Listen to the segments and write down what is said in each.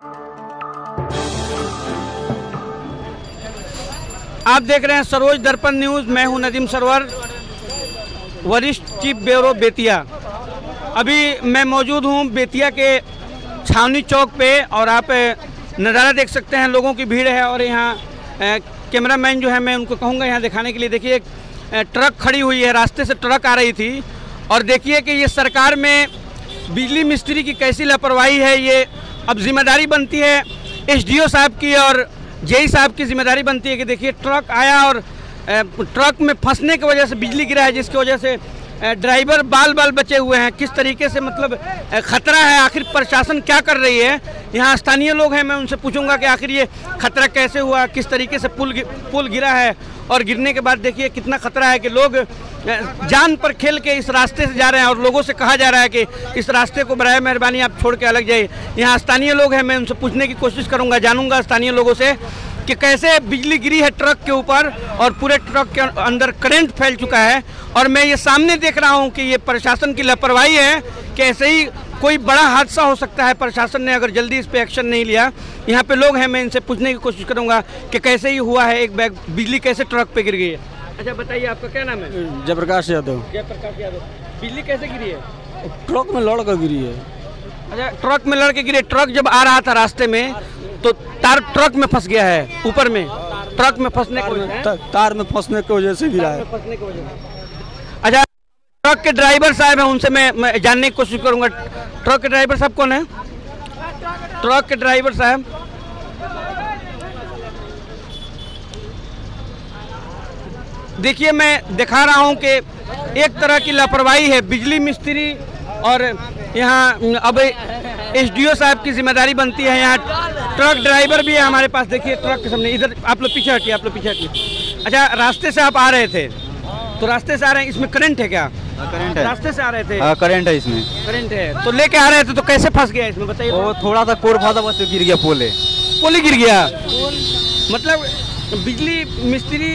आप देख रहे हैं सरोज दर्पण न्यूज़, मैं हूँ नदीम सरवर, वरिष्ठ चीफ ब्यूरो बेतिया। अभी मैं मौजूद हूँ बेतिया के छावनी चौक पे और आप नज़ारा देख सकते हैं, लोगों की भीड़ है और यहाँ कैमरामैन जो है मैं उनको कहूँगा यहाँ दिखाने के लिए। देखिए ट्रक खड़ी हुई है, रास्ते से ट्रक आ रही थी और देखिए कि ये सरकार में बिजली मिस्त्री की कैसी लापरवाही है, ये अब ज़िम्मेदारी बनती है एसडीओ साहब की और जेई साहब की ज़िम्मेदारी बनती है कि देखिए, ट्रक आया और ट्रक में फंसने की वजह से बिजली गिरा है, जिसकी वजह से ड्राइवर बाल बाल बचे हुए हैं। किस तरीके से मतलब खतरा है? आखिर प्रशासन क्या कर रही है? यहाँ स्थानीय लोग हैं, मैं उनसे पूछूँगा कि आखिर ये खतरा कैसे हुआ, किस तरीके से पुल पुल गिरा है और गिरने के बाद देखिए कितना खतरा है कि लोग जान पर खेल के इस रास्ते से जा रहे हैं और लोगों से कहा जा रहा है कि इस रास्ते को बराए मेहरबानी आप छोड़ के अलग जाइए। यहाँ स्थानीय लोग हैं, मैं उनसे पूछने की कोशिश करूँगा, जानूँगा स्थानीय लोगों से कि कैसे बिजली गिरी है ट्रक के ऊपर और पूरे ट्रक के अंदर करंट फैल चुका है। और मैं ये सामने देख रहा हूँ कि ये प्रशासन की लापरवाही है कि ऐसे ही कोई बड़ा हादसा हो सकता है प्रशासन ने अगर जल्दी इस पे एक्शन नहीं लिया यहाँ पे लोग हैं मैं इनसे पूछने की कोशिश करूँगा कि कैसे ही हुआ है एक बैग बिजली कैसे ट्रक पे गिर गई है। अच्छा बताइए आपका क्या नाम है? जयप्रकाश यादव। जयप्रकाश यादव। बिजली कैसे गिरी है? ट्रक में लड़ कर गिरी है। अच्छा ट्रक में लड़के गिरे ट्रक जब आ रहा था रास्ते में तो तार ट्रक में फंस गया है ऊपर में। ट्रक में फंसने की तार में फंसने की वजह से गिरा है फंसने की वजह से अच्छा ट्रक के ड्राइवर साहब हैं उनसे मैं, मैं जानने की कोशिश करूँगा। ट्रक के ड्राइवर साहब कौन है? ट्रक के ड्राइवर साहब। देखिए मैं दिखा रहा हूँ कि एक तरह की लापरवाही है बिजली मिस्त्री और यहाँ अब एसडीओ साहब की ज़िम्मेदारी बनती है। यहाँ ट्रक ड्राइवर भी है हमारे पास देखिए ट्रक के सामने। इधर आप लोग पीछे हटिए आप लोग पीछे हटिए। अच्छा रास्ते से आप आ रहे थे तो रास्ते से आ रहे हैं इसमें करंट है क्या? करंट रास्ते से आ रहे थे। हाँ करंट है इसमें। करंट है। तो लेके आ रहे थे तो कैसे फंस गया इसमें बताइए। वो थोड़ा सा कोर फादा बस गिर गया पोले। पुल ही गिर गया। मतलब बिजली मिस्त्री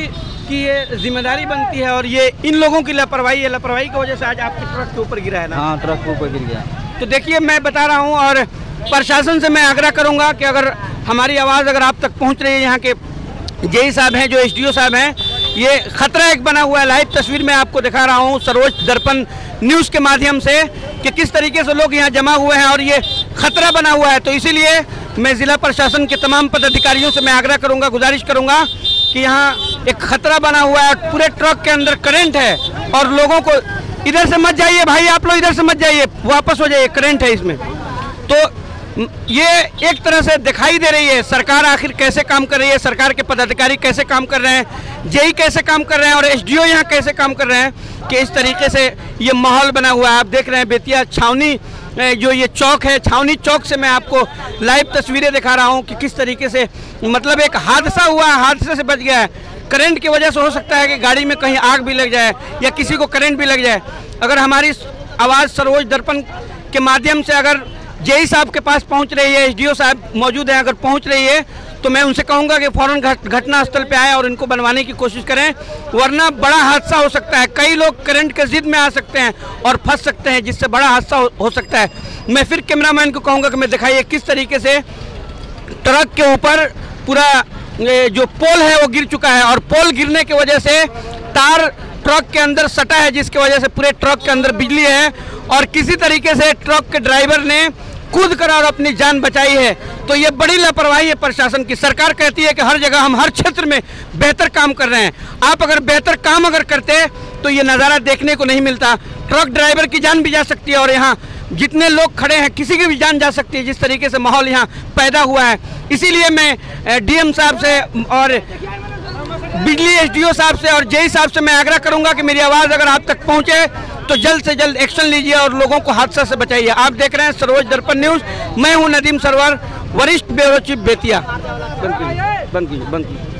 की ये ज़िम्मेदारी बनती है और ये इन लोगों की लापरवाही है। लापरवाही की वजह से आज आपके ट्रक के ऊपर गिरा है ना। हाँ ट्रक के ऊपर गिर गया। तो देखिए मैं बता रहा हूँ और प्रशासन से मैं आग्रह करूँगा कि अगर हमारी आवाज़ अगर आप तक पहुँच रही है यहाँ के जेई साहब हैं जो एसडीओ साहब हैं ये खतरा एक बना हुआ है लाइव तस्वीर में आपको दिखा रहा हूँ सरोज दर्पण न्यूज़ के माध्यम से कि किस तरीके से लोग यहाँ जमा हुए हैं और ये खतरा बना हुआ है। तो इसीलिए मैं ज़िला प्रशासन के तमाम पदाधिकारियों से मैं आग्रह करूँगा, गुजारिश करूँगा कि यहाँ एक खतरा बना हुआ है पूरे ट्रक के अंदर करंट है और लोगों को इधर से मत जाइए, भाई, आप लोग इधर से मत जाइए, वापस हो जाइए, करंट है इसमें। तो ये एक तरह से दिखाई दे रही है, सरकार आखिर कैसे काम कर रही है, सरकार के पदाधिकारी कैसे काम कर रहे हैं, जेई कैसे काम कर रहे हैं और एसडीओ यहाँ कैसे काम कर रहे हैं कि इस तरीके से ये माहौल बना हुआ है। आप देख रहे हैं बेतिया छावनी जो ये चौक है, छावनी चौक से मैं आपको लाइव तस्वीरें दिखा रहा हूँ कि किस तरीके से मतलब एक हादसा हुआ है हादसे से बच गया है। करंट की वजह से हो सकता है कि गाड़ी में कहीं आग भी लग जाए या किसी को करंट भी लग जाए। अगर हमारी आवाज़ सरोज दर्पण के माध्यम से अगर जेई साहब के पास पहुँच रही है एसडीओ साहब मौजूद हैं अगर पहुँच रही है तो मैं उनसे कहूँगा कि फ़ौरन घट, घटना स्थल पे आए और इनको बनवाने की कोशिश करें वरना बड़ा हादसा हो सकता है। कई लोग करंट के जिद में आ सकते हैं और फंस सकते हैं जिससे बड़ा हादसा हो, हो सकता है। मैं फिर कैमरामैन को कहूँगा कि मैं दिखाइए किस तरीके से ट्रक के ऊपर पूरा जो पोल है वो गिर चुका है और पोल गिरने की वजह से तार ट्रक के अंदर सटा है जिसकी वजह से पूरे ट्रक के अंदर बिजली है और किसी तरीके से ट्रक के ड्राइवर ने कूद कर और अपनी जान बचाई है। तो ये बड़ी लापरवाही है प्रशासन की। सरकार कहती है कि हर जगह हम हर क्षेत्र में बेहतर काम कर रहे हैं। आप अगर बेहतर काम अगर करते तो ये नज़ारा देखने को नहीं मिलता। ट्रक ड्राइवर की जान भी जा सकती है और यहाँ जितने लोग खड़े हैं, किसी की भी जान जा सकती है, जिस तरीके से माहौल यहाँ पैदा हुआ है। इसीलिए मैं डीएम साहब से और बिजली एसडीओ साहब से और जेई साहब से मैं आग्रह करूँगा कि मेरी आवाज़ अगर आप तक पहुँचे तो जल्द से जल्द एक्शन लीजिए और लोगों को हादसा से बचाइए। आप देख रहे हैं सरोज दर्पण न्यूज़। मैं हूँ नदीम सरवार, वरिष्ठ ब्यूरो चीफ बेतिया। बंद कीजिए बंद कीजिए बंद कीजिए।